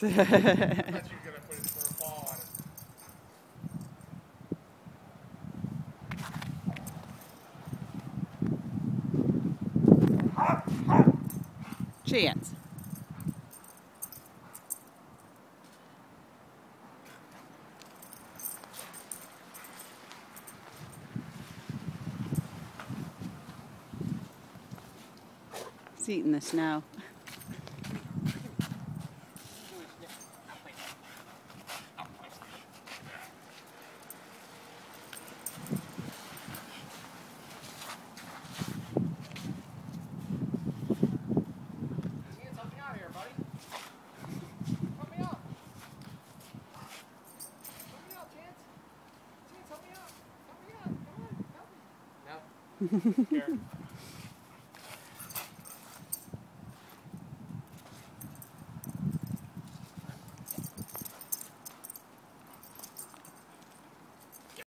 Yes. Chance. Eating the snow. Here.